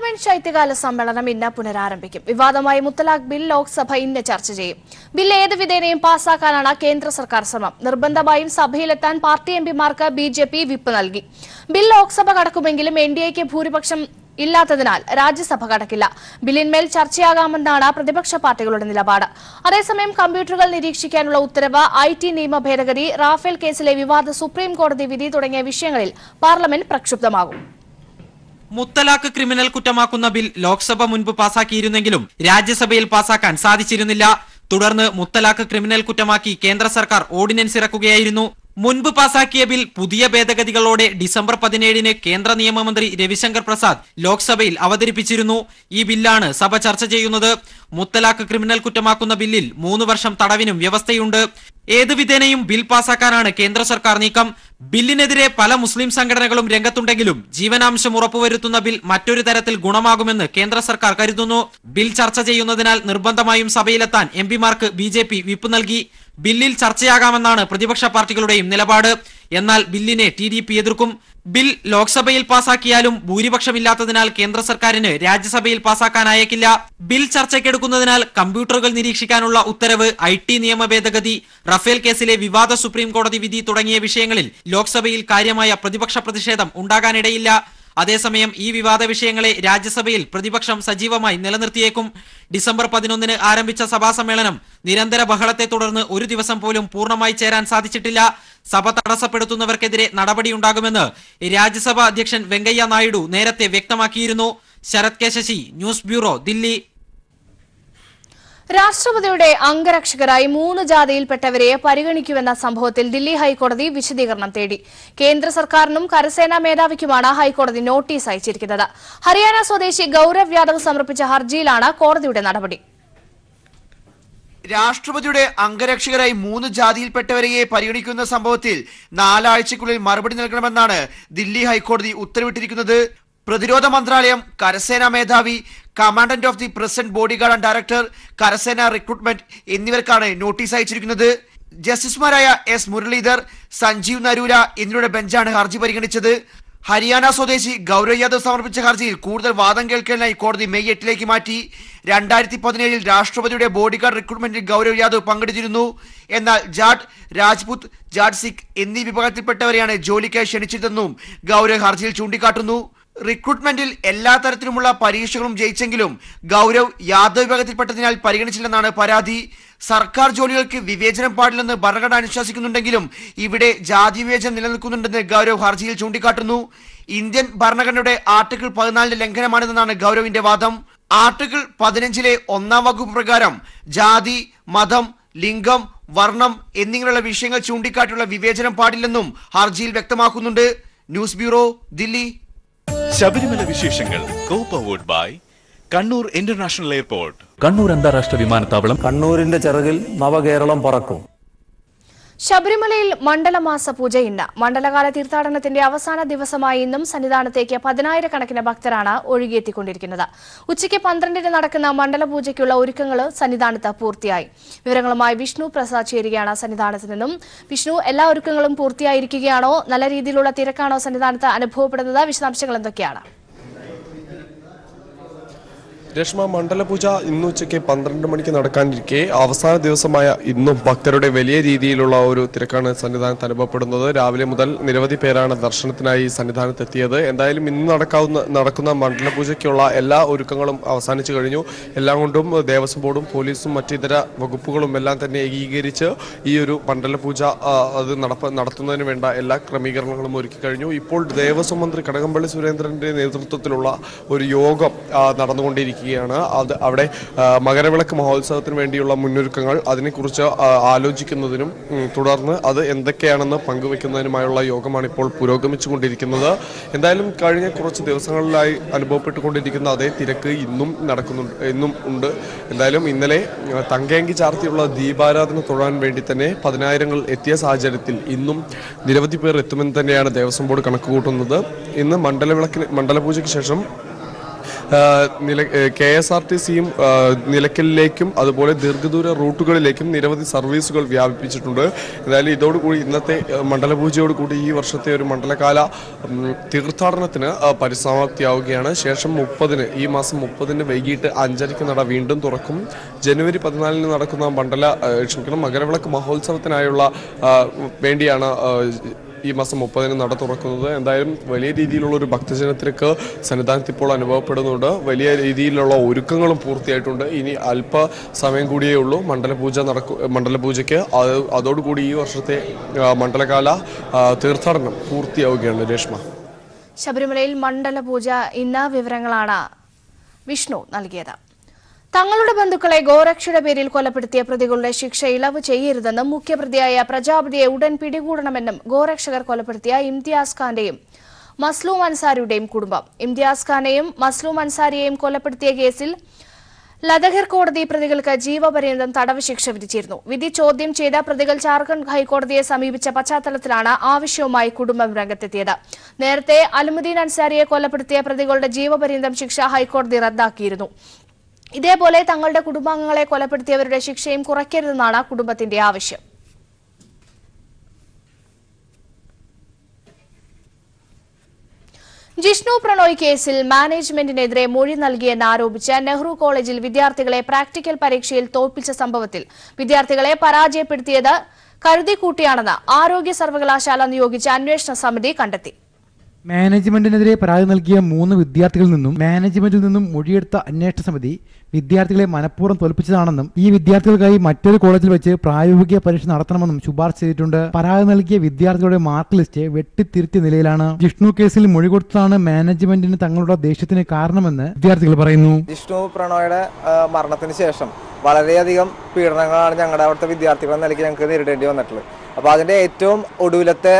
Parliament ശൈത്യകാല സമ്മേളനം ഇന്ന് പുനരാരംഭിക്കും. വിവാദമായ മുത്തലാഖ് ബിൽ ലോക്സഭ ഇന്ന് ചർച്ച ചെയ്യും. ബിൽ ഏത് വിധേനയും പാസാക്കാനാണ് കേന്ദ്ര സർക്കാർ ശ്രമം. നിർബന്ധമായും സഭയിലെത്താൻ പാർട്ടി എംപിമാർക്ക് ബി ജെ പി വിപ്പ് നൽകി. ബിൽ ലോക്സഭ കടക്കുമെങ്കിലും എൻ ഡി എക്ക് ഭൂരിപക്ഷം ഇല്ലാത്തതിനാൽ രാജ്യസഭ കടക്കില്ല. ബില്ലിന്മേൽ ചർച്ചയാകാമെന്നാണ് പ്രതിപക്ഷ പാർട്ടികളുടെ നിലപാട്. അതേസമയം കമ്പ്യൂട്ടറുകൾ നിരീക്ഷിക്കാനുള്ള ഉത്തരവ് ഐ ടി നിയമ ഭേദഗതി റാഫേൽ കേസിലെ വിവാദ സുപ്രീം കോടതി വിധി തുടങ്ങിയ വിഷയങ്ങളിൽ പാർലമെന്റ് പ്രക്ഷുബ്ധമാകും. മുത്തലാഖ് ക്രിമിനൽ കുറ്റമാക്കുന്ന ബിൽ ലോക്സഭ മുൻപ് പാസാക്കിയിരുന്നെങ്കിലും രാജ്യസഭയിൽ പാസാക്കാൻ സാധിച്ചിരുന്നില്ല. തുടർന്ന് മുത്തലാഖ് ക്രിമിനൽ കുറ്റമാക്കി കേന്ദ്ര സർക്കാർ ഓർഡിനൻസ് ഇറക്കുകയായിരുന്നു. മുൻപ് പാസാക്കിയ ബിൽ പുതിയ ഭേദഗതികളോടെ ഡിസംബർ പതിനേഴിന് കേന്ദ്ര നിയമമന്ത്രി രവിശങ്കർ പ്രസാദ് ലോക്സഭയിൽ അവതരിപ്പിച്ചിരുന്നു. ഈ ബില്ലാണ് സഭ ചർച്ച ചെയ്യുന്നത്. മുത്തലാഖ് ക്രിമിനൽ കുറ്റമാക്കുന്ന ബില്ലിൽ മൂന്ന് വർഷം തടവിനും വ്യവസ്ഥയുണ്ട്. ഏത് വിധേനയും ബിൽ പാസാക്കാനാണ് കേന്ദ്ര സർക്കാർ നീക്കം. ബില്ലിനെതിരെ പല മുസ്ലിം സംഘടനകളും രംഗത്തുണ്ടെങ്കിലും ജീവനാംശം ഉറപ്പുവരുത്തുന്ന ബിൽ മറ്റൊരു തരത്തിൽ ഗുണമാകുമെന്ന് കേന്ദ്ര സർക്കാർ കരുതുന്നു. ബിൽ ചർച്ച ചെയ്യുന്നതിനാൽ നിർബന്ധമായും സഭയിലെത്താൻ എം പിമാർക്ക് ബി വിപ്പ് നൽകി. ബില്ലിൽ ചർച്ചയാകാമെന്നാണ് പ്രതിപക്ഷ പാർട്ടികളുടെയും നിലപാട്. എന്നാൽ ബില്ലിനെ ടി ഡി പി എതിർക്കും. ബിൽ ലോക്സഭയിൽ പാസാക്കിയാലും ഭൂരിപക്ഷമില്ലാത്തതിനാൽ കേന്ദ്ര സർക്കാരിന് രാജ്യസഭയിൽ പാസാക്കാനായേക്കില്ല. ബിൽ ചർച്ചയ്ക്കെടുക്കുന്നതിനാൽ കമ്പ്യൂട്ടറുകൾ നിരീക്ഷിക്കാനുള്ള ഉത്തരവ് ഐ ടി നിയമ ഭേദഗതി റഫേൽ കേസിലെ വിവാദ സുപ്രീം കോടതി വിധി തുടങ്ങിയ വിഷയങ്ങളിൽ ലോക്സഭയിൽ കാര്യമായ പ്രതിപക്ഷ പ്രതിഷേധം ഉണ്ടാകാനിടയില്ല. അതേസമയം ഈ വിവാദ വിഷയങ്ങളെ രാജ്യസഭയിൽ പ്രതിപക്ഷം സജീവമായി നിലനിർത്തിയേക്കും. ഡിസംബർ പതിനൊന്നിന് ആരംഭിച്ച സഭാ സമ്മേളനം നിരന്തര ബഹളത്തെ തുടർന്ന് ഒരു ദിവസം പോലും പൂർണമായി ചേരാൻ സാധിച്ചിട്ടില്ല. സഭ തടസ്സപ്പെടുത്തുന്നവർക്കെതിരെ നടപടിയുണ്ടാകുമെന്ന് രാജ്യസഭാ അധ്യക്ഷൻ വെങ്കയ്യ നായിഡു നേരത്തെ വ്യക്തമാക്കിയിരുന്നു. Sarath K Sasi news bureau Delhi. രാഷ്ട്രപതിയുടെ അംഗരക്ഷകരായി മൂന്ന് ജാതിയിൽപ്പെട്ടവരെ പരിഗണിക്കുമെന്ന സംഭവത്തിൽ ദില്ലി ഹൈക്കോടതി വിശദീകരണം തേടി. കേന്ദ്ര സർക്കാരിനും കരസേനാ മേധാവിക്കുമാണ് ഹൈക്കോടതി നോട്ടീസ് അയച്ചിരിക്കുന്നത്. ഹരിയാന സ്വദേശി ഗൌരവ് യാദവ് സമർപ്പിച്ച ഹർജിയിലാണ് കോടതിയുടെ നടപടി. രാഷ്ട്രപതിയുടെ അംഗരക്ഷകരായി മൂന്ന് ജാതിയിൽപ്പെട്ടവരെയെ പരിഗണിക്കുന്ന സംഭവത്തിൽ നാലാഴ്ചയ്ക്കുള്ളിൽ മറുപടി നൽകണമെന്നാണ് ദില്ലി ഹൈക്കോടതി ഉത്തരവിട്ടിരിക്കുന്നത്. പ്രതിരോധ മന്ത്രാലയം കരസേനാ മേധാവി commandant of the president bodyguard and director കരസേന റിക്രൂട്ട്മെന്റ് എന്നിവർക്കാണ് നോട്ടീസ് അയച്ചിരിക്കുന്നത്. ജസ്റ്റിസുമാരായ എസ് മുരളീധർ സഞ്ജീവ് നരൂര എന്നിവരുടെ ബെഞ്ചാണ് ഹർജി പരിഗണിച്ചത്. ഹരിയാന സ്വദേശി ഗൗരവ് യാദവ് സമർപ്പിച്ച ഹർജിയിൽ കൂടുതൽ വാദം കേൾക്കാനായി കോടതി മെയ് എട്ടിലേക്ക് മാറ്റി. രണ്ടായിരത്തി പതിനേഴിൽ രാഷ്ട്രപതിയുടെ ബോഡിഗാർഡ് റിക്രൂട്ട്മെന്റിൽ ഗൗരവ് യാദവ് പങ്കെടുത്തിരുന്നു. എന്നാൽ ജാട്ട് രാജ്പുത് ജാട്ട് സിഖ് എന്നീ വിഭാഗത്തിൽപ്പെട്ടവരെയാണ് ജോലിക്കായി ക്ഷണിച്ചിരുതെന്നും ഗൗരവ് ഹർജിയിൽ ചൂണ്ടിക്കാട്ടുന്നു. റിക്രൂട്ട്മെന്റിൽ എല്ലാ തരത്തിലുമുള്ള പരീക്ഷകളും ജയിച്ചെങ്കിലും ഗൗരവ് യാദവ് വിഭാഗത്തിൽപ്പെട്ടതിനാൽ പരിഗണിച്ചില്ലെന്നാണ് പരാതി. സർക്കാർ ജോലികൾക്ക് വിവേചനം പാടില്ലെന്ന് ഭരണഘടന അനുശാസിക്കുന്നുണ്ടെങ്കിലും ഇവിടെ ജാതി വിവേചനം നിലനിൽക്കുന്നുണ്ടെന്ന് ഗൗരവ് ഹർജിയിൽ ചൂണ്ടിക്കാട്ടുന്നു. ഇന്ത്യൻ ഭരണഘടനയുടെ ആർട്ടിക്കിൾ പതിനാലിന്റെ ലംഘനമാണെന്നാണ് ഗൗരവിന്റെ വാദം. ആർട്ടിക്കിൾ പതിനഞ്ചിലെ ഒന്നാം വകുപ്പ് പ്രകാരം ജാതി മതം ലിംഗം വർണം എന്നിങ്ങനെയുള്ള വിഷയങ്ങൾ ചൂണ്ടിക്കാട്ടിയുള്ള വിവേചനം പാടില്ലെന്നും ഹർജിയിൽ വ്യക്തമാക്കുന്നുണ്ട്. News bureau Delhi. ശബരിമല വിശേഷങ്ങൾ. By Kannur international airport. Kannur അന്താരാഷ്ട്ര വിമാനത്താവളം കണ്ണൂരിന്റെ ചിറകിൽ നവകേരളം പറക്കും. ശബരിമലയിൽ മണ്ഡലമാസ പൂജ ഇന്ന്. മണ്ഡലകാല തീർത്ഥാടനത്തിന്റെ അവസാന ദിവസമായ ഇന്നും സന്നിധാനത്തേക്ക് പതിനായിരക്കണക്കിന് ഭക്തരാണ് ഒഴുകിയെത്തിക്കൊണ്ടിരിക്കുന്നത്. ഉച്ചയ്ക്ക് പന്ത്രണ്ടിന് നടക്കുന്ന മണ്ഡലപൂജയ്ക്കുള്ള ഒരുക്കങ്ങൾ സന്നിധാനത്ത് പൂർത്തിയായി. വിവരങ്ങളുമായി വിഷ്ണു പ്രസാദ് ചേരുകയാണ് സന്നിധാനത്ത് നിന്നും. വിഷ്ണു എല്ലാ ഒരുക്കങ്ങളും പൂർത്തിയായിരിക്കുകയാണോ? നല്ല രീതിയിലുള്ള തിരക്കാണോ സന്നിധാനത്ത് അനുഭവപ്പെടുന്നത്? വിശദാംശങ്ങൾ എന്തൊക്കെയാണ്? രശ്മ മണ്ഡലപൂജ ഇന്ന് ഉച്ചയ്ക്ക് പന്ത്രണ്ട് മണിക്ക് നടക്കാനിരിക്കെ. അവസാന ദിവസമായ ഇന്നും ഭക്തരുടെ വലിയ രീതിയിലുള്ള ഒരു തിരക്കാണ് സന്നിധാനത്ത് അനുഭവപ്പെടുന്നത്. രാവിലെ മുതൽ നിരവധി പേരാണ് ദർശനത്തിനായി സന്നിധാനത്ത് എത്തിയത്. എന്തായാലും ഇന്ന് നടക്കാവുന്ന നടക്കുന്ന മണ്ഡലപൂജയ്ക്കുള്ള എല്ലാ ഒരുക്കങ്ങളും അവസാനിച്ചു കഴിഞ്ഞു. എല്ലാം കൊണ്ടും ദേവസ്വം ബോർഡും പോലീസും മറ്റിതര വകുപ്പുകളും എല്ലാം തന്നെ ഏകീകരിച്ച് ഈ ഒരു മണ്ഡലപൂജ അത് നടപ്പ നടത്തുന്നതിന് വേണ്ട എല്ലാ ക്രമീകരണങ്ങളും ഒരുക്കി കഴിഞ്ഞു. ഇപ്പോൾ ദേവസ്വം മന്ത്രി കടകംപള്ളി സുരേന്ദ്രന്റെ നേതൃത്വത്തിലുള്ള ഒരു യോഗം ആ, നടന്നുകൊണ്ടിരിക്കുകയാണ് അത് അവിടെ മകരവിളക്ക് മഹോത്സവത്തിന് വേണ്ടിയുള്ള മുന്നൊരുക്കങ്ങൾ അതിനെക്കുറിച്ച് ആലോചിക്കുന്നതിനും തുടർന്ന് അത് എന്തൊക്കെയാണെന്ന് പങ്കുവെക്കുന്നതിനുമായുള്ള യോഗമാണ് ഇപ്പോൾ പുരോഗമിച്ചുകൊണ്ടിരിക്കുന്നത്. എന്തായാലും കഴിഞ്ഞ കുറച്ച് ദിവസങ്ങളിലായി അനുഭവപ്പെട്ടുകൊണ്ടിരിക്കുന്ന അതേ തിരക്ക് ഇന്നും നടക്കുന്നുണ്ട് ഇന്നും ഉണ്ട്. എന്തായാലും ഇന്നലെ തങ്കയങ്കി ചാർത്തിയുള്ള ദീപാരാധന തൊഴാൻ വേണ്ടി തന്നെ പതിനായിരങ്ങൾ എത്തിയ സാഹചര്യത്തിൽ ഇന്നും നിരവധി പേർ എത്തുമെന്ന് തന്നെയാണ് ദേവസ്വം ബോർഡ് കണക്ക് കൂട്ടുന്നത് ഇന്ന് മണ്ഡലവിളക്കിന് മണ്ഡലപൂജയ്ക്ക് ശേഷം കെ എസ് ആർ ടി സിയും നിലയ്ക്കലിലേക്കും അതുപോലെ ദീർഘദൂര റൂട്ടുകളിലേക്കും നിരവധി സർവീസുകൾ വ്യാപിപ്പിച്ചിട്ടുണ്ട്. എന്തായാലും ഇതോടുകൂടി ഇന്നത്തെ മണ്ഡലപൂജയോടുകൂടി ഈ വർഷത്തെ ഒരു മണ്ഡലകാല തീർത്ഥാടനത്തിന് പരിസമാപ്തിയാവുകയാണ്. ശേഷം മുപ്പതിന് ഈ മാസം മുപ്പതിന് വൈകിട്ട് അഞ്ചരയ്ക്ക് നട വീണ്ടും തുറക്കും. ജനുവരി പതിനാലിന് നടക്കുന്ന മണ്ഡല ക്ഷമിക്കണം മകരവിളക്ക് മഹോത്സവത്തിനായുള്ള വേണ്ടിയാണ് ഈ മാസം മുപ്പതിന് നട തുറക്കുന്നത്. എന്തായാലും വലിയ രീതിയിലുള്ള ഒരു ഭക്തജനത്തിരക്ക് സന്നിധാനത്ത് ഇപ്പോൾ അനുഭവപ്പെടുന്നുണ്ട്. വലിയ രീതിയിലുള്ള ഒരുക്കങ്ങളും പൂർത്തിയായിട്ടുണ്ട്. ഇനി അല്പ സമയം കൂടിയേ ഉള്ളൂ. മണ്ഡലപൂജ നടക്കു മണ്ഡലപൂജയ്ക്ക് അത് അതോടുകൂടി ഈ വർഷത്തെ മണ്ഡലകാല തീർത്ഥാടനം പൂർത്തിയാവുകയാണ് രേഷ്മ. ശബരിമലയിൽ മണ്ഡലപൂജ ഇന്ന വിവരങ്ങളാണ് വിഷ്ണു നൽകിയത്. തങ്ങളുടെ ബന്ധുക്കളെ ഗോരക്ഷയുടെ പേരിൽ കൊലപ്പെടുത്തിയ പ്രതികളുടെ ശിക്ഷ ഇളവ് ചെയ്യരുതെന്നും മുഖ്യപ്രതിയായ പ്രജാപതിയെ ഉടൻ പിടികൂടണമെന്നും ഗോരക്ഷകർ കൊലപ്പെടുത്തിയ ഇംതിയാസ് ഖാന്റെയും മസ്ലൂം അൻസാരിയുടെയും കുടുംബം. ഇംതിയാസ് ഖാനെയും മസ്ലൂം അൻസാരിയെയും കൊലപ്പെടുത്തിയ കേസിൽ ലതഹിർ കോടതി പ്രതികൾക്ക് ജീവപര്യന്തം തടവ് ശിക്ഷ വിധിച്ചിരുന്നു. വിധി ചോദ്യം ചെയ്ത പ്രതികൾ ജാർഖണ്ഡ് ഹൈക്കോടതിയെ സമീപിച്ച പശ്ചാത്തലത്തിലാണ് ആവശ്യവുമായി കുടുംബം രംഗത്തെത്തിയത്. നേരത്തെ അലുമുദ്ദീൻ അൻസാരിയെ കൊലപ്പെടുത്തിയ പ്രതികളുടെ ജീവപര്യന്തം ശിക്ഷ ഹൈക്കോടതി റദ്ദാക്കിയിരുന്നു. ഇതേപോലെ തങ്ങളുടെ കുടുംബാംഗങ്ങളെ കൊലപ്പെടുത്തിയവരുടെ ശിക്ഷയും കുറയ്ക്കരുതെന്നാണ് കുടുംബത്തിന്റെ ആവശ്യം. ജിഷ്ണു പ്രണോയ് കേസിൽ മാനേജ്മെന്റിനെതിരെ മൊഴി നൽകിയെന്ന് ആരോപിച്ച് നെഹ്റു കോളേജിൽ വിദ്യാർത്ഥികളെ പ്രാക്ടിക്കൽ പരീക്ഷയിൽ തോൽപ്പിച്ച സംഭവത്തിൽ വിദ്യാർത്ഥികളെ പരാജയപ്പെടുത്തിയത് കരുതിക്കൂട്ടിയാണെന്ന് ആരോഗ്യ സർവകലാശാല നിയോഗിച്ച അന്വേഷണ സമിതി കണ്ടെത്തി. മാനേജ്മെന്റിനെതിരെ പരാതി നൽകിയ മൂന്ന് വിദ്യാർത്ഥികളിൽ നിന്നും മാനേജ്മെന്റിൽ നിന്നും മൊഴിയെടുത്ത അന്വേഷണ സമിതി വിദ്യാർത്ഥികളെ മനഃപൂർവം തോൽപ്പിച്ചതാണെന്നും ഈ വിദ്യാർത്ഥികൾക്കായി മറ്റൊരു കോളേജിൽ വെച്ച് പ്രായോഗിക പരീക്ഷ നടത്തണമെന്നും ശുപാർശ ചെയ്തിട്ടുണ്ട്. പരാതി നൽകിയ വിദ്യാർത്ഥികളുടെ മാർക്ക് ലിസ്റ്റ് വെട്ടിത്തിരുത്തിയ നിലയിലാണ്. ജിഷ്ണു കേസിൽ മൊഴി കൊടുത്തതാണ് മാനേജ്മെന്റിന് തങ്ങളുടെ ദേഷ്യത്തിന് കാരണമെന്ന് വിദ്യാർത്ഥികൾ പറയുന്നു. ജിഷ്ണു പ്രണോയുടെ മരണത്തിന് ശേഷം വളരെയധികം പീഡനങ്ങളാണ് ഞങ്ങളുടെ അവിടുത്തെ വിദ്യാർത്ഥികളെ നിലയ്ക്ക് ഞങ്ങൾക്ക് നേരിടേണ്ടി വന്നിട്ടുള്ളത്. അപ്പോൾ അതിന്റെ ഏറ്റവും ഒടുവിലത്തെ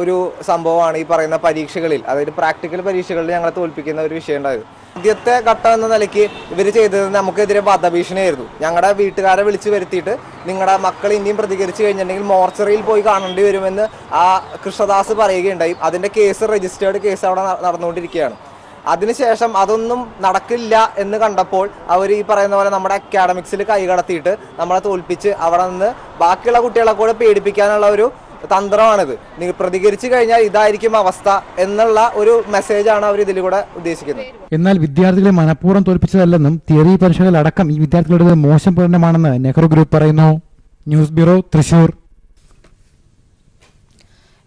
ഒരു സംഭവമാണ് ഈ പറയുന്ന പരീക്ഷകളിൽ അതായത് പ്രാക്ടിക്കൽ പരീക്ഷകളിൽ ഞങ്ങളെ തോൽപ്പിക്കുന്ന ഒരു വിഷയം ഉണ്ടായത്. ആദ്യത്തെ ഘട്ടം എന്ന നിലയ്ക്ക് ഇവർ ചെയ്തത് നമുക്കെതിരെ വധഭീഷണിയായിരുന്നു. ഞങ്ങളുടെ വീട്ടുകാരെ വിളിച്ചു വരുത്തിയിട്ട് നിങ്ങളുടെ മക്കൾ ഇനിയും പ്രതികരിച്ചു കഴിഞ്ഞിട്ടുണ്ടെങ്കിൽ മോർച്ചറിയിൽ പോയി കാണേണ്ടി വരുമെന്ന് ആ കൃഷ്ണദാസ് പറയുകയുണ്ടായി. അതിന്റെ കേസ് രജിസ്റ്റേർഡ് കേസ് അവിടെ നടന്നുകൊണ്ടിരിക്കുകയാണ്. അതിനുശേഷം അതൊന്നും നടക്കില്ല എന്ന് കണ്ടപ്പോൾ അവർ ഈ പറയുന്ന പോലെ നമ്മുടെ അക്കാഡമിക്സിൽ കൈകടത്തിയിട്ട് നമ്മളെ തോൽപ്പിച്ച് അവിടെ നിന്ന് ബാക്കിയുള്ള കുട്ടികളെ കൂടെ പേടിപ്പിക്കാനുള്ള ഒരു തന്ത്രമാണിത്. നിങ്ങൾ പ്രതികരിച്ചു കഴിഞ്ഞാൽ ഇതായിരിക്കും അവസ്ഥ എന്നുള്ള ഒരു മെസ്സേജ് ആണ് അവർ ഇതിലൂടെ ഉദ്ദേശിക്കുന്നത്. എന്നാൽ വിദ്യാർത്ഥികളെ മനഃപൂർവം തോൽപ്പിച്ചതല്ലെന്നും തിയറി പരീക്ഷകളടക്കം ഈ വിദ്യാർത്ഥികളുടെ മോശം പ്രകടനമാണെന്ന് നെഹ്റു ഗ്രൂപ്പ് പറയുന്നു. News bureau Thrissur.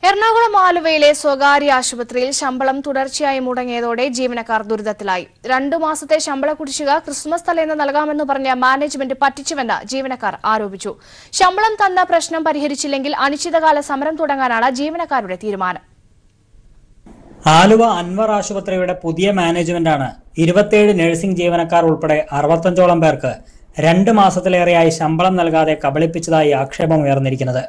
എറണാകുളം ആലുവയിലെ സ്വകാര്യ ആശുപത്രിയിൽ ശമ്പളം തുടർച്ചയായി മുടങ്ങിയതോടെ ജീവനക്കാർ ദുരിതത്തിലായി. രണ്ടു മാസത്തെ ശമ്പള കുടിശ്ശിക ക്രിസ്മസ് തലേന്ന് നൽകാമെന്ന് പറഞ്ഞ മാനേജ്മെന്റ് പറ്റിച്ചുവെന്ന് ജീവനക്കാർ ആരോപിച്ചു. ശമ്പളം തന്ന പ്രശ്നം പരിഹരിച്ചില്ലെങ്കിൽ അനിശ്ചിതകാല സമരം തുടങ്ങാനാണ് ജീവനക്കാരുടെ തീരുമാനം. ആലുവ അൻവർ ആശുപത്രിയുടെ പുതിയ മാനേജ്മെന്റാണ് ഇരുപത്തിയേഴ് നഴ്സിംഗ് ജീവനക്കാർ ഉൾപ്പെടെ അറുപത്തഞ്ചോളം പേർക്ക് രണ്ട് മാസത്തിലേറെയായി ശമ്പളം നൽകാതെ കബളിപ്പിച്ചതായി ആക്ഷേപം ഉയർന്നിരിക്കുന്നത്.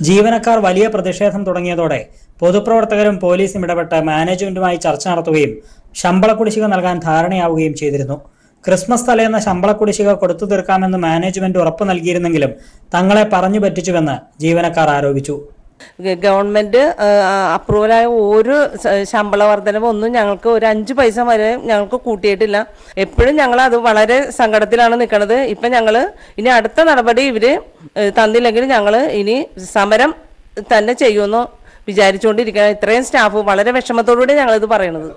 ജീവനക്കാർ വലിയ പ്രതിഷേധം തുടങ്ങിയതോടെ പൊതുപ്രവർത്തകരും പോലീസും ഇടപെട്ട് മാനേജ്മെന്റുമായി ചർച്ച നടത്തുകയും ശമ്പള കുടിശ്ശിക നൽകാൻ ധാരണയാവുകയും ചെയ്തിരുന്നു. ക്രിസ്മസ് തലേന്ന് ശമ്പള കുടിശ്ശിക കൊടുത്തു തീർക്കാമെന്ന് മാനേജ്മെന്റ് ഉറപ്പു നൽകിയിരുന്നെങ്കിലും തങ്ങളെ പറഞ്ഞു പറ്റിച്ചുവെന്ന് ജീവനക്കാർ ആരോപിച്ചു. ഗവൺമെന്റ് അപ്രൂവലായ ഒരു ശമ്പള വർധനവ് ഒന്നും ഞങ്ങൾക്ക് ഒരു അഞ്ച് പൈസ വരെ ഞങ്ങൾക്ക് കൂട്ടിയിട്ടില്ല. എപ്പോഴും ഞങ്ങൾ അത് വളരെ സങ്കടത്തിലാണ് നിൽക്കുന്നത് ഇപ്പൊ ഞങ്ങൾ ഇനി അടുത്ത നടപടി ഏഹ്, തന്നില്ലെങ്കിൽ ഞങ്ങൾ ഇനി സമരം തന്നെ ചെയ്യുമെന്ന് വിചാരിച്ചുകൊണ്ടിരിക്കണം ഇത്രയും സ്റ്റാഫ് വളരെ വിഷമത്തോടുകൂടി ഞങ്ങളിത് പറയുന്നത്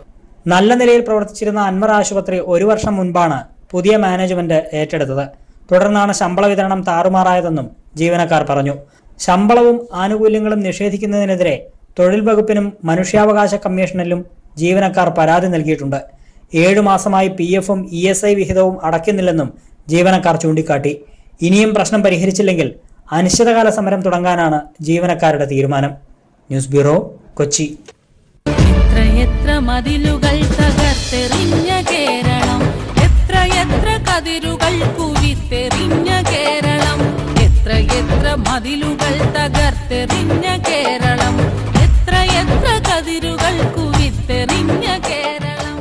നല്ല നിലയിൽ പ്രവർത്തിച്ചിരുന്ന അൻവർ ആശുപത്രി ഒരു വർഷം മുൻപാണ് പുതിയ മാനേജ്മെന്റ് ഏറ്റെടുത്തത്. തുടർന്നാണ് ശമ്പള വിതരണം താറുമാറായതെന്നും ജീവനക്കാർ പറഞ്ഞു. ശമ്പളവും ആനുകൂല്യങ്ങളും നിഷേധിക്കുന്നതിനെതിരെ തൊഴിൽ വകുപ്പിനും മനുഷ്യാവകാശ കമ്മീഷനിലും ജീവനക്കാർ പരാതി നൽകിയിട്ടുണ്ട്. ഏഴു മാസമായി പി എഫും ഇ എസ് ഐ വിഹിതവും അടയ്ക്കുന്നില്ലെന്നും ജീവനക്കാർ ചൂണ്ടിക്കാട്ടി. ഇനിയും പ്രശ്നം പരിഹരിച്ചില്ലെങ്കിൽ അനിശ്ചിതകാല സമരം തുടങ്ങാനാണ് ജീവനക്കാരുടെ തീരുമാനം. News bureau Kochi. മതിലുകൾ കേരളം എത്രയെത്ര കതിരുകൾ കുവിത്തെറിഞ്ഞ കേരളം എത്രയെത്ര മതിലുകൾ തകർത്തെറിഞ്ഞ കേരളം? എത്ര എത്ര കതിരുകൾ കുവിത്തെറിഞ്ഞ കേരളം?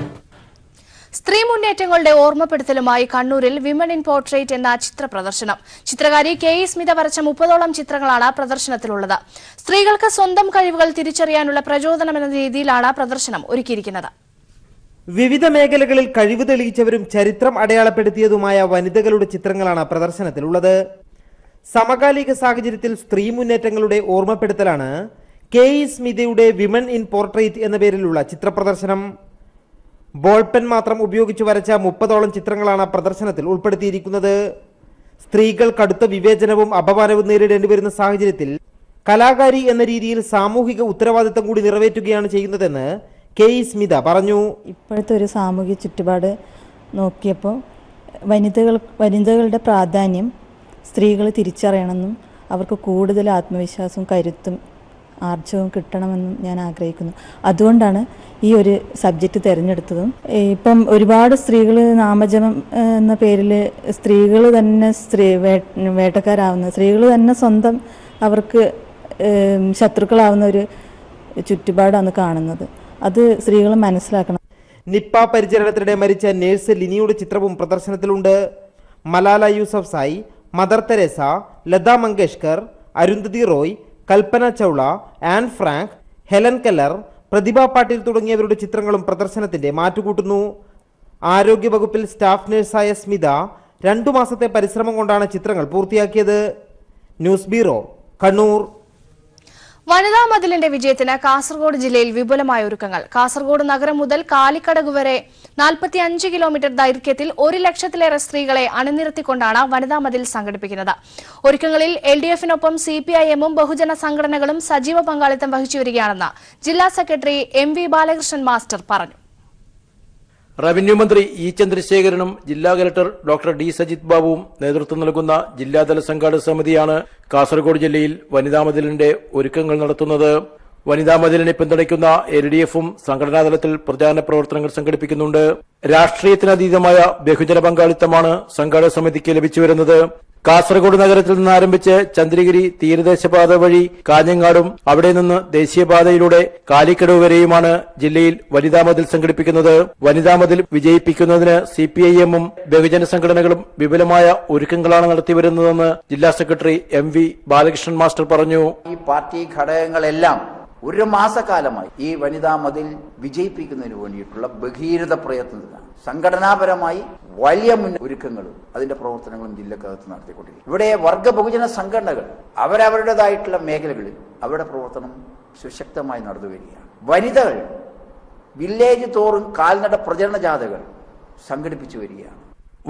സ്ത്രീ മുന്നേറ്റങ്ങളുടെ ഓർമ്മപ്പെടുത്തലുമായി കണ്ണൂരിൽ വിമൻ ഇൻ പോർട്രേറ്റ് എന്ന ചിത്ര പ്രദർശനം. ചിത്രകാരി കെ ഇ സ്മിത വരച്ച മുപ്പതോളം ചിത്രങ്ങളാണ് പ്രദർശനത്തിലുള്ളത്. സ്ത്രീകൾക്ക് സ്വന്തം കഴിവുകൾ തിരിച്ചറിയാനുള്ള പ്രചോദനം എന്ന രീതിയിലാണ് പ്രദർശനം ഒരുക്കിയിരിക്കുന്നത്. വിവിധ മേഖലകളിൽ കഴിവ് തെളിയിച്ചവരും ചരിത്രം അടയാളപ്പെടുത്തിയതുമായ വനിതകളുടെ ചിത്രങ്ങളാണ് പ്രദർശനത്തിലുള്ളത്. സമകാലിക സാഹചര്യത്തിൽ സ്ത്രീ മുന്നേറ്റങ്ങളുടെ ഓർമ്മപ്പെടുത്തലാണ് കെ ഇ സ്മിതയുടെ വിമൻ ഇൻ പോർട്രേറ്റ് എന്ന പേരിലുള്ള ചിത്രപ്രദർശനം. ബോൾപെൻ മാത്രം ഉപയോഗിച്ച് വരച്ച മുപ്പതോളം ചിത്രങ്ങളാണ് പ്രദർശനത്തിൽ ഉൾപ്പെടുത്തിയിരിക്കുന്നത്. സ്ത്രീകൾ കടുത്ത വിവേചനവും അപമാനവും നേരിടേണ്ടി വരുന്ന സാഹചര്യത്തിൽ കലാകാരി എന്ന രീതിയിൽ സാമൂഹിക ഉത്തരവാദിത്തം കൂടി നിറവേറ്റുകയാണ് ചെയ്യുന്നതെന്ന് കെ ഇ സ്മിത പറഞ്ഞു. ഇപ്പോഴത്തെ ഒരു സാമൂഹിക ചുറ്റുപാട് നോക്കിയപ്പോൾ വനിതകൾ വനിതകളുടെ പ്രാധാന്യം സ്ത്രീകൾ തിരിച്ചറിയണമെന്നും അവർക്ക് കൂടുതൽ ആത്മവിശ്വാസവും കരുത്തും ആർജവും കിട്ടണമെന്നും ഞാൻ ആഗ്രഹിക്കുന്നു. അതുകൊണ്ടാണ് ഈ ഒരു സബ്ജക്റ്റ് തിരഞ്ഞെടുത്തതും. ഇപ്പം ഒരുപാട് സ്ത്രീകൾ നാമജപം എന്ന പേരിൽ സ്ത്രീകൾ തന്നെ സ്ത്രീ വേട്ടക്കാരാവുന്ന സ്ത്രീകൾ തന്നെ സ്വന്തം അവർക്ക് ശത്രുക്കളാവുന്ന ഒരു ചുറ്റുപാടാണ് കാണുന്നത്. അത് സ്ത്രീകൾ മനസ്സിലാക്കണം. നിപ്പ പരിചരണത്തിനിടെ മരിച്ച നേഴ്സ് ലിനിയുടെ ചിത്രവും പ്രദർശനത്തിലുണ്ട്. Malala Yousafzai. Mother Teresa Lata Mangeshkar Arundhati Roy Kalpana Chawla Anne Frank Helen Keller Pratibha Patil തുടങ്ങിയവരുടെ ചിത്രങ്ങളും പ്രദർശനത്തിന്റെ മാറ്റുകൂട്ടുന്നു. ആരോഗ്യവകുപ്പിൽ സ്റ്റാഫ് നഴ്സായ സ്മിത രണ്ടു മാസത്തെ പരിശ്രമം കൊണ്ടാണ് ചിത്രങ്ങൾ പൂർത്തിയാക്കിയത്. News bureau Kannur. വനിതാ മതിലിന്റെ വിജയത്തിന് കാസർഗോഡ് ജില്ലയിൽ വിപുലമായ ഒരുക്കങ്ങൾ. കാസർഗോഡ് നഗരം മുതൽ കാലിക്കടക് വരെ 45 കിലോമീറ്റർ ദൈർഘ്യത്തിൽ ഒരു ലക്ഷത്തിലേറെ സ്ത്രീകളെ അണിനിരത്തിക്കൊണ്ടാണ് വനിതാ മതിൽ സംഘടിപ്പിക്കുന്നത്. ഒരുക്കങ്ങളിൽ എൽ ഡി എഫിനൊപ്പം സി പി ഐ എമ്മും ബഹുജന സംഘടനകളും സജീവ പങ്കാളിത്തം വഹിച്ചുവരികയാണെന്ന് ജില്ലാ secretary M V Balakrishnan master പറഞ്ഞു. റവന്യൂ മന്ത്രി ഇ ചന്ദ്രശേഖരനും ജില്ലാ കലക്ടർ ഡോക്ടർ ഡി സജിത് ബാബുവും നേതൃത്വം നൽകുന്ന ജില്ലാതല സംഘാടക സമിതിയാണ് കാസർഗോഡ് ജില്ലയിൽ വനിതാ മതിലിന്റെ ഒരുക്കങ്ങൾ നടത്തുന്നത്. വനിതാ മതിലിനെ പിന്തുണയ്ക്കുന്ന എൽ ഡി എഫും സംഘടനാതലത്തിൽ പ്രചാരണ പ്രവർത്തനങ്ങൾ സംഘടിപ്പിക്കുന്നുണ്ട്. രാഷ്ട്രീയത്തിനതീതമായ ബഹുജന പങ്കാളിത്തമാണ് സംഘാടക സമിതിക്ക് ലഭിച്ചുവരുന്നത്. കാസർഗോഡ് നഗരത്തിൽ നിന്ന് ആരംഭിച്ച് ചന്ദ്രഗിരി തീരദേശപാത വഴി കാഞ്ഞങ്ങാടും അവിടെ നിന്ന് ദേശീയപാതയിലൂടെ കാലിക്കടവ് വരെയുമാണ് ജില്ലയിൽ വനിതാ മതിൽ സംഘടിപ്പിക്കുന്നത്. വനിതാ മതിൽ വിജയിപ്പിക്കുന്നതിന് സി പി ഐ എമ്മും ബഹുജന സംഘടനകളും വിപുലമായ ഒരുക്കങ്ങളാണ് നടത്തിവരുന്നതെന്ന് ജില്ലാ secretary M V Balakrishnan master പറഞ്ഞു. ഈ പാർട്ടി ഘടകങ്ങളെല്ലാം ഒരു മാസക്കാലമായി ഈ വനിതാ മതിൽ വിജയിപ്പിക്കുന്നതിന് വേണ്ടിയിട്ടുള്ള ബഹീരത പ്രയത്നത്തിലാണ്. സംഘടനാപരമായി വലിയ മുൻ ഒരുക്കങ്ങളും അതിന്റെ പ്രവർത്തനങ്ങളും ജില്ലക്കകത്ത് നടത്തിക്കൊണ്ടിരിക്കും ഇവിടെ വർഗ ബഹുജന സംഘടനകൾ അവരവരുടേതായിട്ടുള്ള മേഖലകളിൽ അവരുടെ പ്രവർത്തനം സുശക്തമായി നടന്നു വരികയാണ്. വനിതകൾ വില്ലേജ് തോറും കാൽനട പ്രചരണ ജാഥകൾ സംഘടിപ്പിച്ചു വരികയാണ്.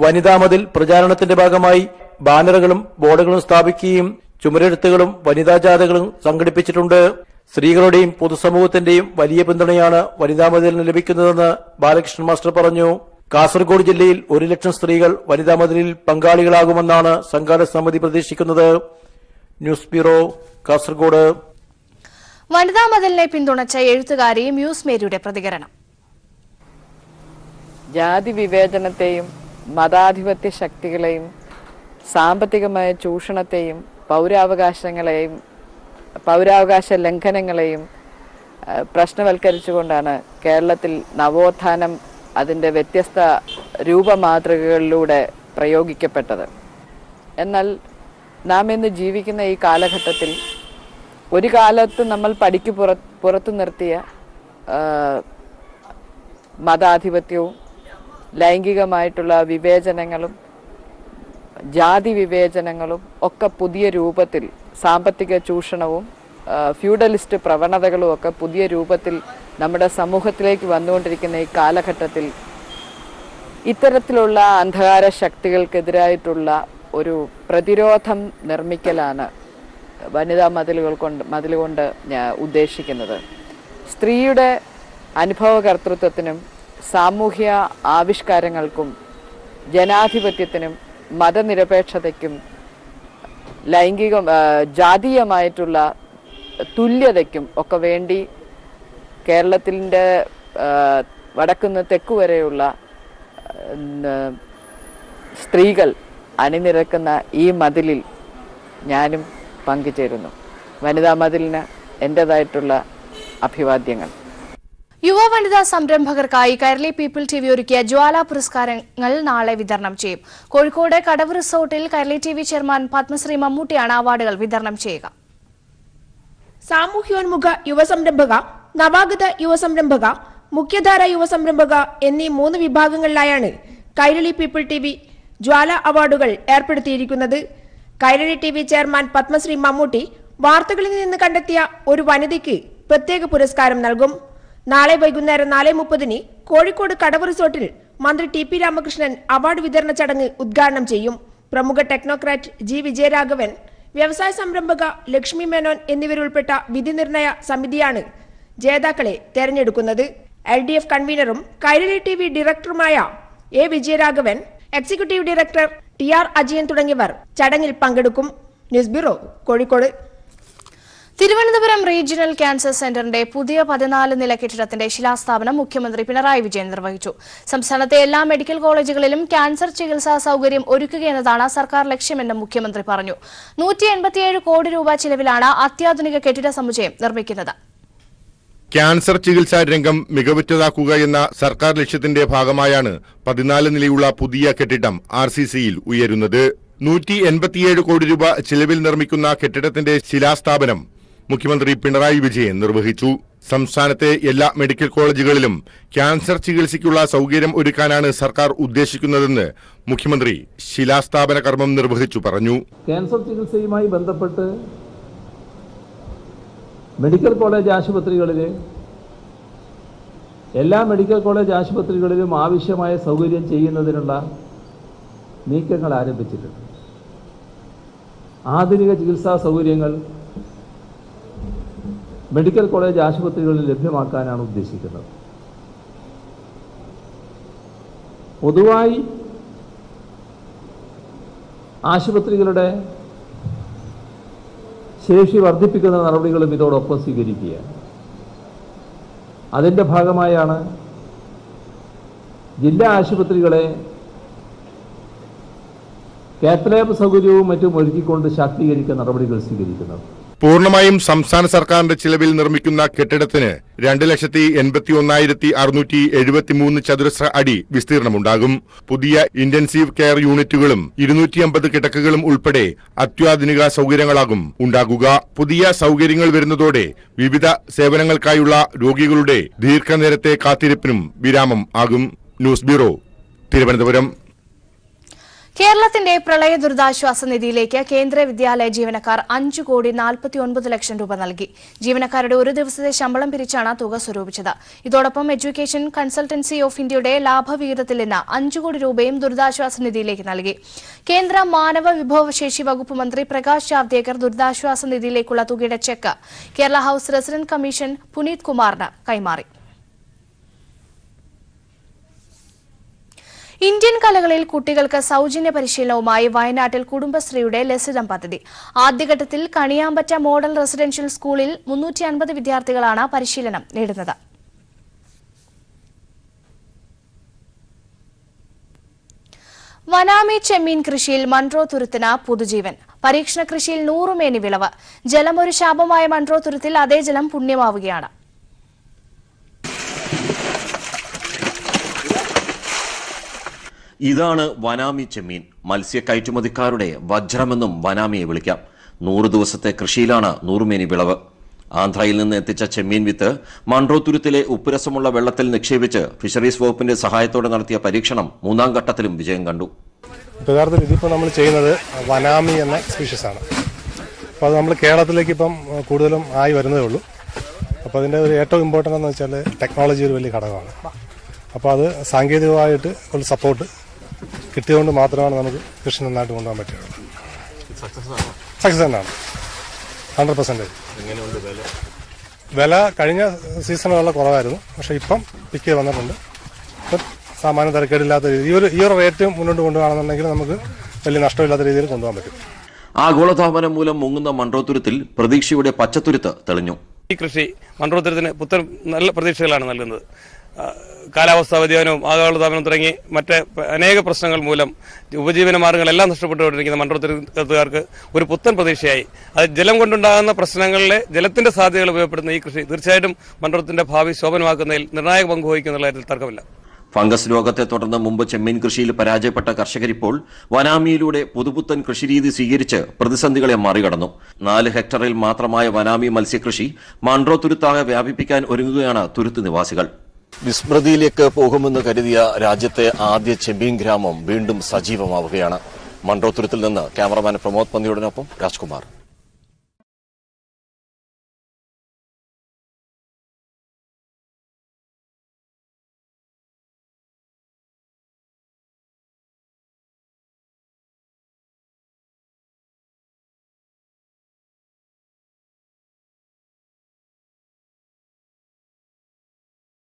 വനിതാ മതിൽ പ്രചാരണത്തിന്റെ ഭാഗമായി ബാനറുകളും ബോർഡുകളും സ്ഥാപിക്കുകയും ചുമരെഴുത്തുകളും വനിതാ ജാഥകളും സംഘടിപ്പിച്ചിട്ടുണ്ട്. സ്ത്രീകളുടെയും പൊതുസമൂഹത്തിന്റെയും വലിയ പിന്തുണയാണ് വനിതാ മതിലിന് ലഭിക്കുന്നതെന്ന് ബാലകൃഷ്ണൻ മാസ്റ്റർ പറഞ്ഞു. കാസർഗോഡ് ജില്ലയിൽ ഒരു ലക്ഷം സ്ത്രീകൾ വനിതാ മതിലിൽ പങ്കാളികളാകുമെന്നാണ് സംഘാടക സമിതി പ്രതീക്ഷിക്കുന്നത്. News bureau Kasaragod. വനിതാ മതിലിനെ പിന്തുണച്ച എഴുത്തുകാരി മ്യൂസ് മേരിയുടെ പ്രതികരണം. ജാതി വിവേചനത്തെയും മതാധിപത്യ ശക്തികളെയും സാമ്പത്തികമായ ചൂഷണത്തെയും പൗരാവകാശങ്ങളെയും പൗരാവകാശ ലംഘനങ്ങളെയും പ്രശ്നവൽക്കരിച്ചുകൊണ്ടാണ് കേരളത്തിൽ നവോത്ഥാനം അതിന്റെ വ്യത്യസ്ത രൂപമാതൃകകളിലൂടെ പ്രയോഗിക്കപ്പെട്ടത്. എന്നാൽ നാം ഇന്ന് ജീവിക്കുന്ന ഈ കാലഘട്ടത്തിൽ ഒരു കാലത്ത് നമ്മൾ പടിക്ക് പുറ പുറത്തു നിർത്തിയ മതാധിപത്യവും ലൈംഗികമായിട്ടുള്ള വിവേചനങ്ങളും ജാതി വിവേചനങ്ങളും ഒക്കെ പുതിയ രൂപത്തിൽ സാമ്പത്തിക ചൂഷണവും ഫ്യൂഡലിസ്റ്റ് പ്രവണതകളും ഒക്കെ പുതിയ രൂപത്തിൽ നമ്മുടെ സമൂഹത്തിലേക്ക് വന്നുകൊണ്ടിരിക്കുന്ന ഈ കാലഘട്ടത്തിൽ ഇത്തരത്തിലുള്ള അന്ധകാര ശക്തികൾക്കെതിരായിട്ടുള്ള ഒരു പ്രതിരോധം നിർമ്മിക്കലാണ് വനിതാ മതിലുകൾ കൊണ്ട് മതിൽ കൊണ്ട് ഞാൻ ഉദ്ദേശിക്കുന്നത്. സ്ത്രീയുടെ അനുഭവകർത്തൃത്വത്തിനും സാമൂഹ്യ ആവിഷ്കാരങ്ങൾക്കും ജനാധിപത്യത്തിനും മതനിരപേക്ഷതയ്ക്കും ലൈംഗിക ജാതീയമായിട്ടുള്ള തുല്യതയ്ക്കും ഒക്കെ വേണ്ടി കേരളത്തിന്റെ വടക്കുന്ന തെക്കു വരെയുള്ള സ്ത്രീകൾ അണിനിരക്കുന്ന ഈ മതിലിൽ ഞാനും പങ്കുചേരുന്നു. വനിതാ മതിലിന് എന്റെതായിട്ടുള്ള അഭിവാദ്യങ്ങൾ. യുവ വനിതാ സംരംഭകർക്കായി കൈരളി പീപ്പിൾ ടി വി ഒരുക്കിയ ജ്വാല പുരസ്കാരങ്ങൾ നാളെ വിതരണം ചെയ്യും. കോഴിക്കോട് കടവ് റിസോർട്ടിൽ Kairali T V chairman Padmashri മമ്മൂട്ടിയാണ് അവാർഡുകൾ വിതരണം ചെയ്യുക. സാമൂഹ്യോന്മുഖ യുവസംരംഭക നവാഗത യുവസംരംഭക മുഖ്യധാര യുവസംരംഭക എന്നീ മൂന്ന് വിഭാഗങ്ങളിലായാണ് Kairali people T V Jwala അവാർഡുകൾ ഏർപ്പെടുത്തിയിരിക്കുന്നത്. Kairali T V chairman Padmashri Mammootty വാർത്തകളിൽ നിന്ന് കണ്ടെത്തിയ ഒരു വനിതയ്ക്ക് പ്രത്യേക പുരസ്കാരം നൽകും. നാളെ വൈകുന്നേരം നാല് മുപ്പതിന് കോഴിക്കോട് കടവ് റിസോർട്ടിൽ മന്ത്രി ടി പി രാമകൃഷ്ണൻ അവാർഡ് വിതരണ ചടങ്ങ് ഉദ്ഘാടനം ചെയ്യും. പ്രമുഖ ടെക്നോക്രാറ്റ് ജി വിജയരാഘവൻ വ്യവസായ സംരംഭക ലക്ഷ്മി മേനോൻ എന്നിവരുൾപ്പെട്ട വിധി നിർണയ സമിതിയാണ് ജേതാക്കളെ തെരഞ്ഞെടുക്കുന്നത്. എൽ ഡി എഫ് കൺവീനറും കൈരളി ടി വി ഡയറക്ടറുമായ A Vijayaraghavan executive director T R Ajayan തുടങ്ങിയവർ ചടങ്ങിൽ പങ്കെടുക്കും. News bureau Kozhikode. Thiruvananthapuram regional cancer സെന്ററിന്റെ പുതിയ പതിനാല് നില കെട്ടിടത്തിന്റെ ശിലാസ്ഥാപനം മുഖ്യമന്ത്രി പിണറായി വിജയൻ നിർവഹിച്ചു. സംസ്ഥാനത്തെ എല്ലാ മെഡിക്കൽ കോളേജുകളിലും ക്യാൻസർ ചികിത്സാ സൌകര്യം ഒരുക്കുകയെന്നതാണ് സർക്കാർ ലക്ഷ്യമെന്ന് മുഖ്യമന്ത്രി പറഞ്ഞു. നൂറ്റി കോടി രൂപ ചിലവിലാണ് അത്യാധുനിക കെട്ടിട സമുച്ചയം നിർമ്മിക്കുന്നത്. ക്യാൻസർ ചികിത്സാ രംഗം മികവുറ്റതാക്കുക എന്ന സർക്കാർ ലക്ഷ്യത്തിന്റെ ഭാഗമായാണ് പതിനാല് നിലയുള്ള പുതിയ കെട്ടിടം ആർ സി സിയിൽ ഉയരുന്നത്. നൂറ്റി എൺപത്തിയേഴ് കോടി രൂപ ചിലവിൽ നിർമ്മിക്കുന്ന കെട്ടിടത്തിന്റെ ശിലാസ്ഥാപനം മുഖ്യമന്ത്രി പിണറായി വിജയൻ നിർവഹിച്ചു. സംസ്ഥാനത്തെ എല്ലാ മെഡിക്കൽ കോളേജുകളിലും ക്യാൻസർ ചികിത്സയ്ക്കുള്ള സൌകര്യം ഒരുക്കാനാണ് സർക്കാർ ഉദ്ദേശിക്കുന്നതെന്ന് മുഖ്യമന്ത്രി ശിലാസ്ഥാപന കർമ്മം നിർവഹിച്ചു പറഞ്ഞു. ക്യാൻസർ ചികിത്സയുമായി ബന്ധപ്പെട്ട് മെഡിക്കൽ കോളേജ് ആശുപത്രികളിൽ എല്ലാ മെഡിക്കൽ കോളേജ് ആശുപത്രികളിലും ആവശ്യമായ സൗകര്യം ചെയ്യുന്നതിനുള്ള നീക്കങ്ങൾ ആരംഭിച്ചിട്ടുണ്ട്. ആധുനിക ചികിത്സാ സൗകര്യങ്ങൾ മെഡിക്കൽ കോളേജ് ആശുപത്രികളിൽ ലഭ്യമാക്കാനാണ് ഉദ്ദേശിക്കുന്നത്. പൊതുവായി ആശുപത്രികളുടെ ശേഷി വർദ്ധിപ്പിക്കുന്ന നടപടികളും ഇതോടൊപ്പം സ്വീകരിക്കുക അതിന്റെ ഭാഗമായാണ് ജില്ലാ ആശുപത്രികളെ കാത്തലാബ് സൗകര്യവും മറ്റും ഒരുക്കിക്കൊണ്ട് ശാക്തീകരിക്കുന്ന നടപടികൾ സ്വീകരിക്കുന്നത്. പൂർണമായും സംസ്ഥാന സർക്കാരിന്റെ ചിലവിൽ നിർമ്മിക്കുന്ന കെട്ടിടത്തിന് രണ്ട് ലക്ഷത്തി എൺപത്തി ഒന്നായിരത്തി അറുന്നൂറ്റി എഴുപത്തിമൂന്ന് ചതുരശ്ര അടി വിസ്തീർണമുണ്ടാകും. പുതിയ ഇന്റൻസീവ് കെയർ യൂണിറ്റുകളും ഇരുന്നൂറ്റി അമ്പത് കിടക്കുകളും ഉൾപ്പെടെ അത്യാധുനിക സൗകര്യങ്ങളാകും ഉണ്ടാകുക. പുതിയ സൗകര്യങ്ങൾ വരുന്നതോടെ വിവിധ സേവനങ്ങൾക്കായുള്ള രോഗികളുടെ ദീർഘനേരത്തെ കാത്തിരിപ്പിനും വിരാമം ആകും. News bureau Thiruvananthapuram. കേരളത്തിന്റെ പ്രളയ ദുരിതാശ്വാസ നിധിയിലേക്ക് കേന്ദ്ര വിദ്യാലയ ജീവനക്കാർ അഞ്ചു കോടി നാൽപ്പത്തിയൊൻപത് ലക്ഷം രൂപ നൽകി. ജീവനക്കാരുടെ ഒരു ദിവസത്തെ ശമ്പളം പിരിച്ചാണ് തുക സ്വരൂപിച്ചത്. ഇതോടൊപ്പം എഡ്യൂക്കേഷൻ കൺസൾട്ടൻസി ഓഫ് ഇന്ത്യയുടെ ലാഭവിഹിതത്തിൽ നിന്ന് അഞ്ചു കോടി രൂപയും ദുരിതാശ്വാസ നിധിയിലേക്ക് നൽകി. കേന്ദ്ര മാനവ വിഭവശേഷി വകുപ്പ് മന്ത്രി പ്രകാശ് ജാവ്ദേക്കർ ദുരിതാശ്വാസ നിധിയിലേക്കുള്ള തുകയുടെ cheque Kerala house resident commission Puneet കുമാറിന് കൈമാറി. ഇന്ത്യൻ കലകളിൽ കുട്ടികൾക്ക് സൌജന്യ പരിശീലനവുമായി വയനാട്ടിൽ കുടുംബശ്രീയുടെ ലസിതം പദ്ധതി. ആദ്യഘട്ടത്തിൽ കണിയാമ്പറ്റ മോഡൽ റെസിഡൻഷ്യൽ സ്കൂളിൽ മുന്നൂറ്റി വിദ്യാർത്ഥികളാണ് പരിശീലനം നേടുന്നത്. വനാമി ചെമ്മീൻ കൃഷിയിൽ മൺട്രോ തുരുത്തിന് പുതുജീവൻ. പരീക്ഷണ കൃഷിയിൽ നൂറുമേനി വിളവ്. ജലം ഒരു ശാപമായ മൺട്രോ തുരുത്തിൽ അതേ ജലം പുണ്യമാവുകയാണ്. ഇതാണ് വനാമി ചെമ്മീൻ. മത്സ്യ കയറ്റുമതിക്കാരുടെ വജ്രമെന്നും വനാമിയെ വിളിക്കാം. നൂറ് ദിവസത്തെ കൃഷിയിലാണ് നൂറുമേനി വിളവ്. ആന്ധ്രയിൽ നിന്ന് എത്തിച്ച ചെമ്മീൻ വിത്ത് മൺട്രോത്തുരുത്തിലെ ഉപ്പുരസമുള്ള വെള്ളത്തിൽ നിക്ഷേപിച്ച് ഫിഷറീസ് വകുപ്പിന്റെ സഹായത്തോടെ നടത്തിയ പരീക്ഷണം മൂന്നാം ഘട്ടത്തിലും വിജയം കണ്ടു. യഥാർത്ഥത്തിൽ ഇതിപ്പോൾ നമ്മൾ ചെയ്യുന്നത് വനാമി എന്ന സ്പീഷ്യസ് ആണ്. അപ്പോൾ അത് നമ്മൾ കേരളത്തിലേക്ക് ഇപ്പം കൂടുതലും ആയി വരുന്നതേ ഉള്ളൂ. അപ്പോൾ അതിന്റെ ഒരു ഏറ്റവും ഇമ്പോർട്ടന്റ് എന്ന് വെച്ചാൽ ടെക്നോളജി ഒരു വലിയ ഘടകമാണ്. അപ്പോൾ അത് സാങ്കേതികമായിട്ട് ഒരു സപ്പോർട്ട് കിട്ടിയതുകൊണ്ട് മാത്രമാണ് നമുക്ക് കൃഷി നന്നായിട്ട് കൊണ്ടുപോകാൻ പറ്റുള്ളൂ. സക്സസ് തന്നെയാണ് ഹൺഡ്രഡ് പെർസെന്റേജ് വില? കഴിഞ്ഞ സീസണുകളിലെ കുറവായിരുന്നു. പക്ഷേ ഇപ്പം പിക്ക് വന്നിട്ടുണ്ട്. ഇപ്പം സാമാന്യ തിരക്കേടില്ലാത്ത രീതി ഈ ഒരു ഈ ഒരു റേറ്റ് മുന്നോട്ട് കൊണ്ടുപോകണമെന്നുണ്ടെങ്കിൽ നമുക്ക് വലിയ നഷ്ടമില്ലാത്ത രീതിയിൽ കൊണ്ടുപോകാൻ പറ്റും. ആഗോളതാപനം മൂലം മുങ്ങുന്ന മൺറോത്തുരുത്തിൽ പ്രതീക്ഷയുടെ പച്ചത്തുരുത്ത് തെളിഞ്ഞു. ഈ കൃഷി മൺറോത്തുരുത്തിന് പുത്തൻ നല്ല പ്രതീക്ഷകളാണ് നൽകുന്നത്. കാലാവസ്ഥാ വ്യതിയാനവും ആഗോളതാപനം തുടങ്ങി മറ്റ് അനേക പ്രശ്നങ്ങൾ മൂലം ഉപജീവന മാർഗങ്ങളെല്ലാം നഷ്ടപ്പെട്ടുകൊണ്ടിരിക്കുന്ന മൺട്രോത്തരക്കാർക്ക് ഒരു പുത്തൻ പ്രതീക്ഷയായി. അത് ജലം കൊണ്ടുണ്ടാകുന്ന പ്രശ്നങ്ങളിലെ ജലത്തിന്റെ സാധ്യതകൾ ഉപയോഗപ്പെടുന്ന ഈ കൃഷി തീർച്ചയായിട്ടും മണ്ഡലത്തിന്റെ ഭാവി ശോഭനമാക്കുന്നതിൽ നിർണായക പങ്ക് വഹിക്കുന്നുള്ള കാര്യത്തിൽ തർക്കമില്ല. ഫംഗസ് രോഗത്തെ തുടർന്ന് മുമ്പ് ചെമ്മീൻ കൃഷിയിൽ പരാജയപ്പെട്ട കർഷകരിപ്പോൾ വനാമിയിലൂടെ പുതുപുത്തൻ കൃഷിരീതി സ്വീകരിച്ച് പ്രതിസന്ധികളെ മറികടന്നു. നാല് ഹെക്ടറിൽ മാത്രമായ വനാമി മത്സ്യകൃഷി മൺട്രോ തുരുത്താകെ വ്യാപിപ്പിക്കാൻ ഒരുങ്ങുകയാണ് തുരുത്ത് നിവാസികൾ. വിസ്മൃതിയിലേക്ക് പോകുമെന്ന് കരുതിയ രാജ്യത്തെ ആദ്യ ചെമ്പീൻ ഗ്രാമം വീണ്ടും സജീവമാവുകയാണ്. മൺട്രോത്തുരത്തിൽ നിന്ന് ക്യാമറമാൻ പ്രമോദ് പന്തിയോടിനൊപ്പം രാജ്കുമാർ.